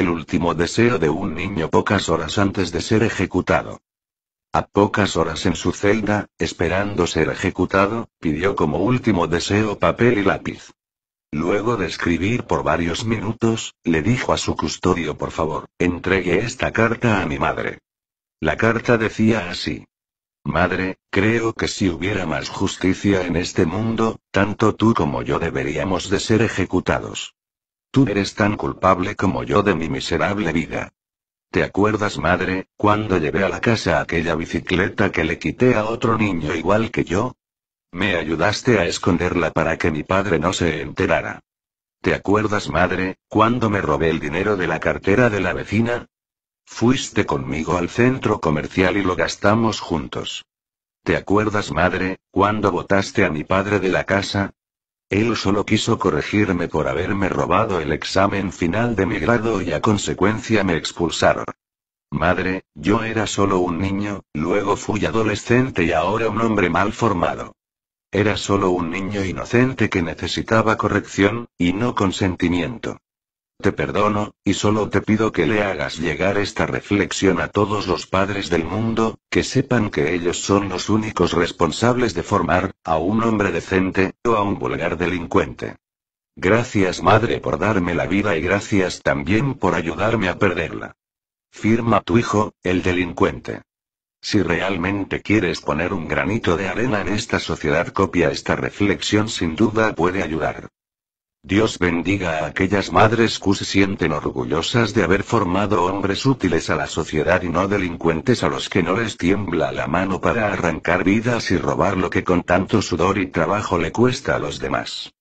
el último deseo de un niño pocas horas antes de ser ejecutado. A pocas horas en su celda, esperando ser ejecutado, pidió como último deseo papel y lápiz. Luego de escribir por varios minutos, le dijo a su custodio por favor, entregue esta carta a mi madre. La carta decía así. Madre, creo que si hubiera más justicia en este mundo, tanto tú como yo deberíamos de ser ejecutados. Tú eres tan culpable como yo de mi miserable vida. ¿Te acuerdas, madre, cuando llevé a la casa aquella bicicleta que le quité a otro niño igual que yo? Me ayudaste a esconderla para que mi padre no se enterara. ¿Te acuerdas, madre, cuando me robé el dinero de la cartera de la vecina? Fuiste conmigo al centro comercial y lo gastamos juntos. ¿Te acuerdas, madre, cuando botaste a mi padre de la casa? Él solo quiso corregirme por haberme robado el examen final de mi grado y a consecuencia me expulsaron. Madre, yo era solo un niño, luego fui adolescente y ahora un hombre mal formado. Era solo un niño inocente que necesitaba corrección, y no consentimiento. Te perdono, y solo te pido que le hagas llegar esta reflexión a todos los padres del mundo, que sepan que ellos son los únicos responsables de formar, a un hombre decente, o a un vulgar delincuente. Gracias madre por darme la vida y gracias también por ayudarme a perderla. Firma tu hijo, el delincuente. Si realmente quieres poner un granito de arena en esta sociedad, copia esta reflexión, sin duda puede ayudar. Dios bendiga a aquellas madres que se sienten orgullosas de haber formado hombres útiles a la sociedad y no delincuentes a los que no les tiembla la mano para arrancar vidas y robar lo que con tanto sudor y trabajo le cuesta a los demás.